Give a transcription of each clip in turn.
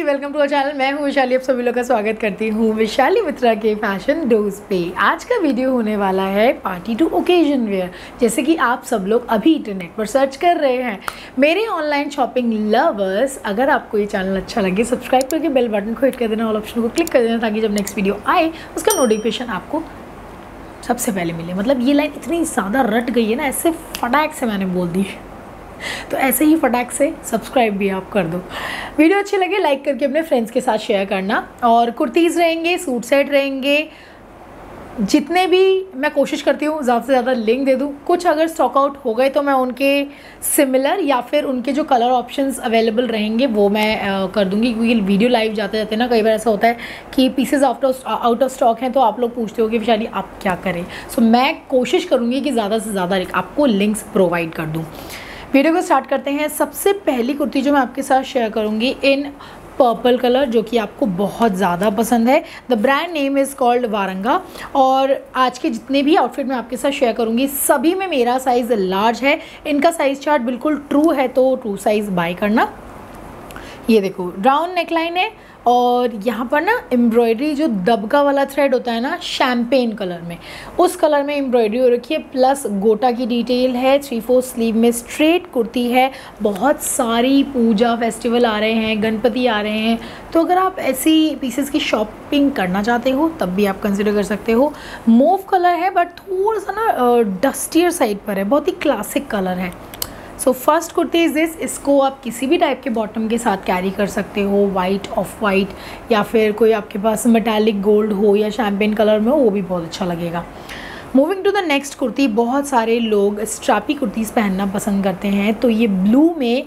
Ji welcome to our channel मैं हूँ विशाली, आप सभी लोग का स्वागत करती हूँ विशाली मित्रा के फ़ैशन डोज पे। आज का वीडियो होने वाला है पार्टी टू ओकेजन वेयर जैसे कि आप सब लोग अभी इंटरनेट पर सर्च कर रहे हैं। मेरे ऑनलाइन शॉपिंग लवर्स अगर आपको ये चैनल अच्छा लगे सब्सक्राइब करके बेल बटन को हिट कर देना ऑल ऑप्शन को क्लिक कर देना ताकि जब नेक्स्ट वीडियो आए, उसका नोटिफिकेशन आपको सबसे पहले मिले। मतलब ये लाइन इतनी ज़्यादा रट गई है ना, ऐसे फटाक से मैंने बोल दी। तो ऐसे ही फटाक से सब्सक्राइब भी आप कर दो। वीडियो अच्छी लगे लाइक करके अपने फ्रेंड्स के साथ शेयर करना। और कुर्तीज़ रहेंगे सूट सेट रहेंगे। जितने भी मैं कोशिश करती हूँ ज़्यादा से ज़्यादा लिंक दे दूँ। कुछ अगर स्टॉक आउट हो गए तो मैं उनके सिमिलर या फिर उनके जो कलर ऑप्शंस अवेलेबल रहेंगे वो मैं आ, कर दूँगी। क्योंकि वीडियो लाइव जाते जाते ना कई बार ऐसा होता है कि pieces of out of stock हैं तो आप लोग पूछते हो कि विशाली आप क्या करें? सो so, मैं कोशिश करूँगी कि ज़्यादा से ज़्यादा आपको लिंक्स प्रोवाइड कर दूँ। वीडियो को स्टार्ट करते हैं। सबसे पहली कुर्ती जो मैं आपके साथ शेयर करूँगी इन पर्पल कलर जो कि आपको बहुत ज़्यादा पसंद है। The brand name is called Waranga और आज के जितने भी आउटफिट मैं आपके साथ शेयर करूँगी, सभी में मेरा साइज़ लार्ज है। इनका साइज़ चार्ट बिल्कुल ट्रू है तो ट्रू साइज़ बाय करना। ये देखो राउंड नेकलाइन है और यहाँ पर ना एम्ब्रॉयडरी जो दबका वाला थ्रेड होता है ना शैम्पेन कलर में, उस कलर में एम्ब्रॉयडरी हो रखी है प्लस गोटा की डिटेल है थ्री फोर स्लीव में स्ट्रेट कुर्ती है, बहुत सारी पूजा फेस्टिवल आ रहे हैं, गणपति आ रहे हैं तो अगर आप ऐसी पीसेस की शॉपिंग करना चाहते हो, तब भी आप कंसिडर कर सकते हो। मूव कलर है बट थोड़ा सा ना डस्टियर साइड पर है, बहुत ही क्लासिक कलर है। So first kurti is this इसको आप किसी भी टाइप के बॉटम के साथ कैरी कर सकते हो वाइट ऑफ़ वाइट या फिर कोई आपके पास मेटालिक गोल्ड हो या शैम्पेन कलर में हो, वो भी बहुत अच्छा लगेगा। Moving to the next kurti, बहुत सारे लोग स्ट्रापी कुर्तीज़ पहनना पसंद करते हैं। तो ये ब्लू में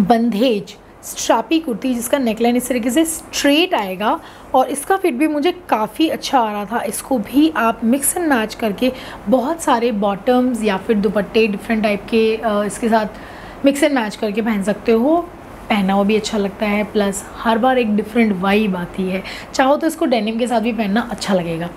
बंधेज स्ट्रापी कुर्ती जिसका नेकलाइन इस तरीके से स्ट्रेट आएगा और इसका फिट भी मुझे काफ़ी अच्छा आ रहा था। इसको भी आप मिक्स एंड मैच करके बहुत सारे बॉटम्स या फिर दुपट्टे डिफरेंट टाइप के इसके साथ मिक्स एंड मैच करके पहन सकते हो। पहना हुआ भी अच्छा लगता है प्लस हर बार एक डिफरेंट वाइब आती है। चाहो तो इसको डेनिम के साथ भी पहनना अच्छा लगेगा।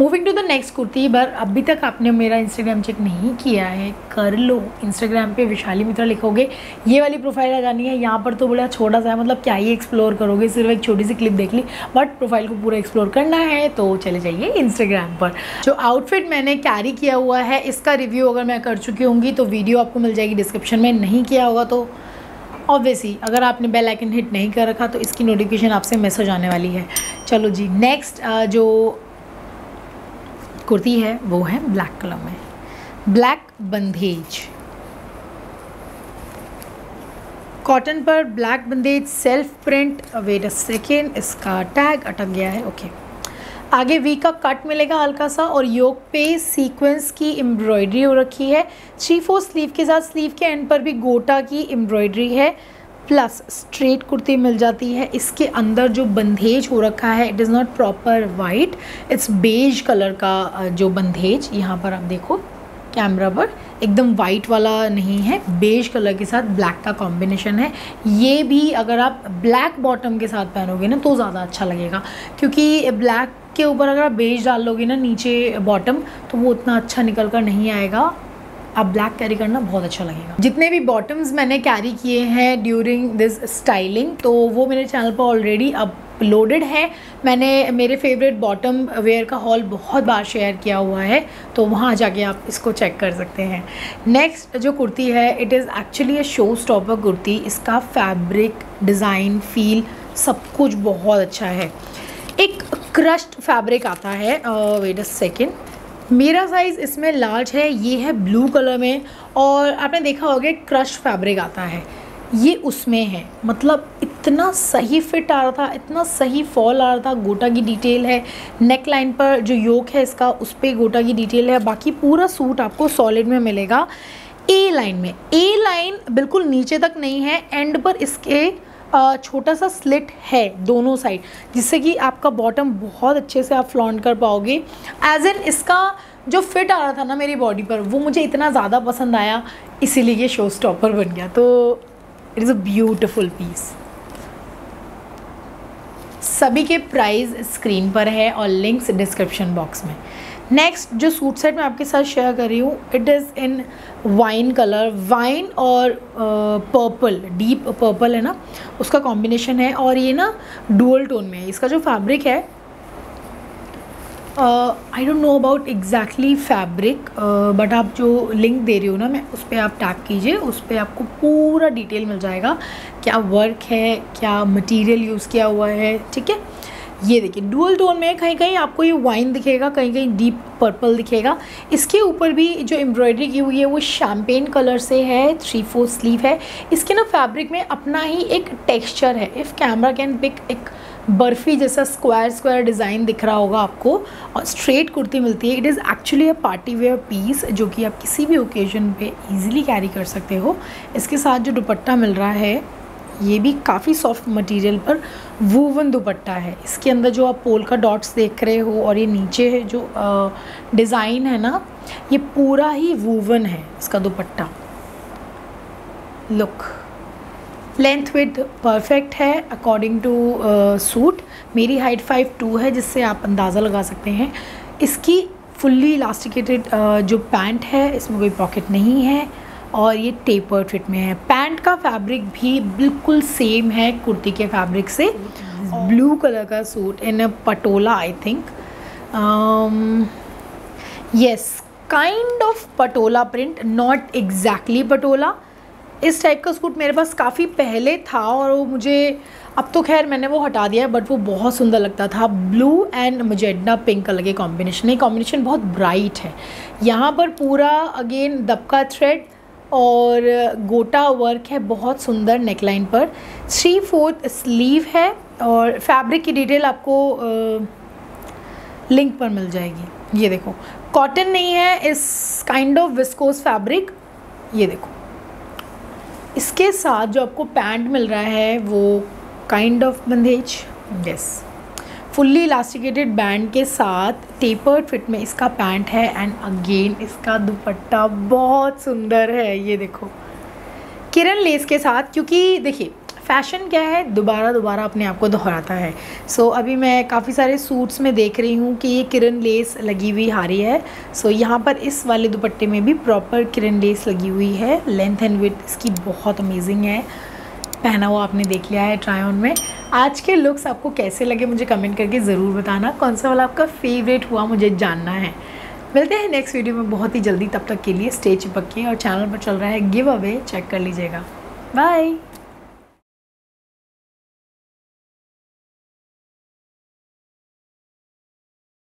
Moving to the next kurti, पर अभी तक आपने मेरा इंस्टाग्राम चेक नहीं किया है, कर लो। इंस्टाग्राम पे विशाली मित्रा लिखोगे, ये वाली प्रोफ़ाइल आ जानी है। यहाँ पर तो बड़ा छोटा सा है मतलब क्या ही एक्सप्लोर करोगे, सिर्फ़ एक छोटी सी क्लिप देख ली बट प्रोफ़ाइल को पूरा एक्सप्लोर करना है तो चले जाइए इंस्टाग्राम पर। जो आउटफिट मैंने कैरी किया हुआ है, इसका रिव्यू अगर मैं कर चुकी होंगी तो वीडियो आपको मिल जाएगी डिस्क्रिप्शन में। नहीं किया होगा तो ऑब्वियसली अगर आपने बेल आइकन हिट नहीं कर रखा तो इसकी नोटिफिकेशन आपसे मैसेज आने वाली है। चलो जी नेक्स्ट जो कुर्ती है, वो है ब्लैक कलर में। ब्लैक बंदेज कॉटन पर black bandhej self print wait a second इसका टैग अटक गया है ओके okay. आगे वी का कट मिलेगा हल्का सा और योग पे सीक्वेंस की एम्ब्रॉयडरी हो रखी है। थ्री फोर स्लीव के साथ स्लीव के एंड पर भी गोटा की एम्ब्रॉयडरी है। प्लस स्ट्रेट कुर्ती मिल जाती है। इसके अंदर जो बंधेज हो रखा है it is not proper white it's beige colour का जो बंधेज, यहाँ पर आप देखो। कैमरा पर। एकदम वाइट वाला नहीं है बेज कलर के साथ ब्लैक का कॉम्बिनेशन है। ये भी अगर आप ब्लैक बॉटम के साथ पहनोगे ना तो ज़्यादा अच्छा लगेगा। क्योंकि ब्लैक के ऊपर अगर आप बेज डाल लोगे ना, नीचे बॉटम तो वो उतना अच्छा निकल कर नहीं आएगा। आप ब्लैक कैरी करना बहुत अच्छा लगेगा। जितने भी बॉटम्स मैंने कैरी किए हैं ड्यूरिंग दिस स्टाइलिंग तो वो मेरे चैनल पर ऑलरेडी अपलोडेड है। मैंने मेरे फेवरेट बॉटम वेयर का हॉल बहुत बार शेयर किया हुआ है तो वहाँ जाके आप इसको चेक कर सकते हैं। नेक्स्ट जो कुर्ती है it is actually a show stopper kurti. इसका फैब्रिक डिज़ाइन फील सब कुछ बहुत अच्छा है। एक क्रश्ड फैब्रिक आता है वेट अ सेकेंड मेरा साइज़ इसमें लार्ज है, ये है ब्लू कलर में, और आपने देखा होगा क्रश फैब्रिक आता है। ये उसमें है मतलब इतना सही फिट आ रहा था, इतना सही फॉल आ रहा था। गोटा की डिटेल है। नेक लाइन पर जो योक है इसका, उस पर गोटा की डिटेल है। बाकी पूरा सूट आपको सॉलिड में मिलेगा। ए लाइन में। ए लाइन बिल्कुल नीचे तक नहीं है। एंड पर इसके छोटा सा स्लिट है दोनों साइड जिससे कि आपका बॉटम बहुत अच्छे से आप फ्लॉन्ट कर पाओगे। एज एन इसका जो फिट आ रहा था ना मेरी बॉडी पर, वो मुझे इतना ज़्यादा पसंद आया। इसीलिए ये शो स्टॉपर बन गया। तो it is a beautiful piece सभी के प्राइस स्क्रीन पर है और लिंक्स डिस्क्रिप्शन बॉक्स में। नेक्स्ट जो सूट सेट मैं आपके साथ शेयर कर रही हूँ it is in wine colour wine और पर्पल डीप पर्पल है ना, उसका कॉम्बिनेशन है और ये ना डुअल टोन में है। इसका जो फैब्रिक है I don't know about exactly fabric but आप जो लिंक दे रही हो ना, मैं उस पर आप टैप कीजिए, उस पर आपको पूरा डिटेल मिल जाएगा, क्या वर्क है, क्या मटीरियल यूज़ किया हुआ है, ठीक है? ये देखिए डुअल टोन में कहीं कहीं आपको ये वाइन दिखेगा कहीं कहीं डीप पर्पल दिखेगा। इसके ऊपर भी जो एम्ब्रॉयडरी की हुई है, वो शैम्पेन कलर से है थ्री फोर स्लीव है। इसके ना फैब्रिक में अपना ही एक टेक्सचर है। इफ़ कैमरा कैन पिक एक बर्फ़ी जैसा स्क्वायर स्क्वायर डिज़ाइन दिख रहा होगा आपको, और स्ट्रेट कुर्ती मिलती है। It is actually a party wear piece जो कि आप किसी भी ओकेजन पे इजीली कैरी कर सकते हो। इसके साथ जो दुपट्टा मिल रहा है ये भी काफ़ी सॉफ्ट मटेरियल पर वूवन दुपट्टा है। इसके अंदर जो आप पोल का डॉट्स देख रहे हो और ये नीचे है जो डिज़ाइन है ना ये पूरा ही वूवन है इसका dupatta. Look length with perfect है अकॉर्डिंग टू सूट मेरी हाइट फाइव टू है जिससे आप अंदाज़ा लगा सकते हैं। इसकी फुल्ली इलास्टिकेटेड uh, जो पैंट है इसमें कोई पॉकेट नहीं है। और ये टेपर फिट में है। पैंट का फैब्रिक भी बिल्कुल सेम है, कुर्ती के फैब्रिक से। ब्लू कलर का suit in a patola I think yes kind of patola print not exactly patola इस टाइप का सूट मेरे पास काफ़ी पहले था और वो मुझे, अब तो खैर मैंने वो हटा दिया है बट वो बहुत सुंदर लगता था। Blue and magenta pink colour के कॉम्बिनेशन ये कॉम्बिनेशन बहुत ब्राइट है। यहाँ पर पूरा अगेन दबका थ्रेड और गोटा वर्क है बहुत सुंदर नेकलाइन पर। थ्री फोर्थ स्लीव है और फैब्रिक की डिटेल आपको लिंक पर मिल जाएगी। ये देखो, कॉटन नहीं है, इस काइंड ऑफ़ विस्कोस फैब्रिक ये देखो। इसके साथ जो आपको पैंट मिल रहा है, वो kind of bandage yes fully elasticated band के साथ टेपर्ड फिट में इसका पैंट है एंड अगेन इसका दुपट्टा बहुत सुंदर है ये देखो। किरण लेस के साथ क्योंकि देखिए फ़ैशन क्या है दोबारा दोबारा अपने आप को दोहराता है। सो so, अभी मैं काफ़ी सारे सूट्स में देख रही हूँ कि ये किरण लेस लगी हुई हारी है। सो so, यहाँ पर इस वाले दुपट्टे में भी प्रॉपर किरण लेस लगी हुई है। लेंथ एंड विथ इसकी बहुत अमेजिंग है। पहना हुआ आपने देख लिया है ट्राई ऑन में। आज के लुक्स आपको कैसे लगे मुझे कमेंट करके ज़रूर बताना। कौन सा वाला आपका फेवरेट हुआ मुझे जानना है। मिलते हैं नेक्स्ट वीडियो में बहुत ही जल्दी। तब तक के लिए स्टेज पक्की और चैनल पर चल रहा है गिव अवे चेक कर लीजिएगा। बाय